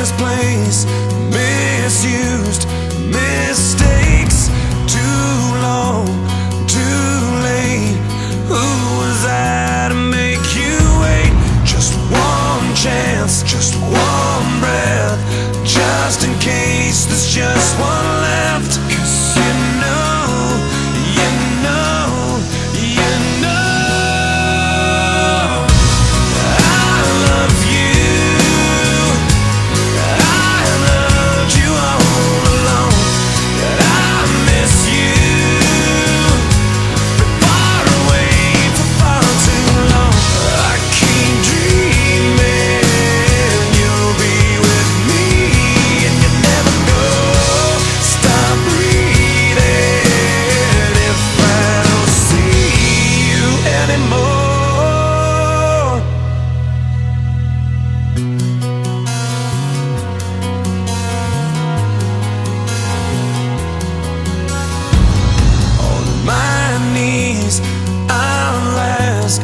misplaced, misused, mistakes. Too long, too late. Who was I to make you wait? Just one chance, just one breath, just in case. There's just one. I'll ask